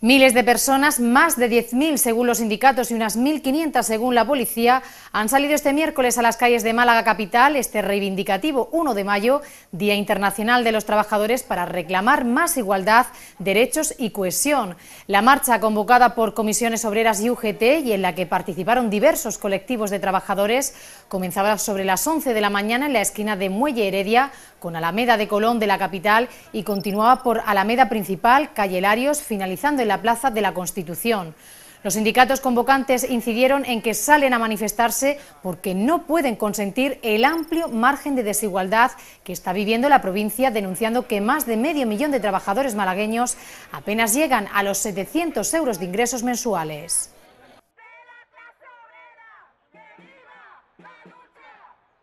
Miles de personas, más de 10.000 según los sindicatos y unas 1.500 según la policía, han salido este miércoles a las calles de Málaga Capital, este reivindicativo 1 de mayo, Día Internacional de los Trabajadores, para reclamar más igualdad, derechos y cohesión. La marcha convocada por comisiones obreras y UGT y en la que participaron diversos colectivos de trabajadores comenzaba sobre las 11 de la mañana en la esquina de Muelle Heredia con Alameda de Colón de la capital y continuaba por Alameda Principal, Calle Larios, finalizando en la Plaza de la Constitución. Los sindicatos convocantes incidieron en que salen a manifestarse porque no pueden consentir el amplio margen de desigualdad que está viviendo la provincia, denunciando que más de medio millón de trabajadores malagueños apenas llegan a los 700 euros de ingresos mensuales.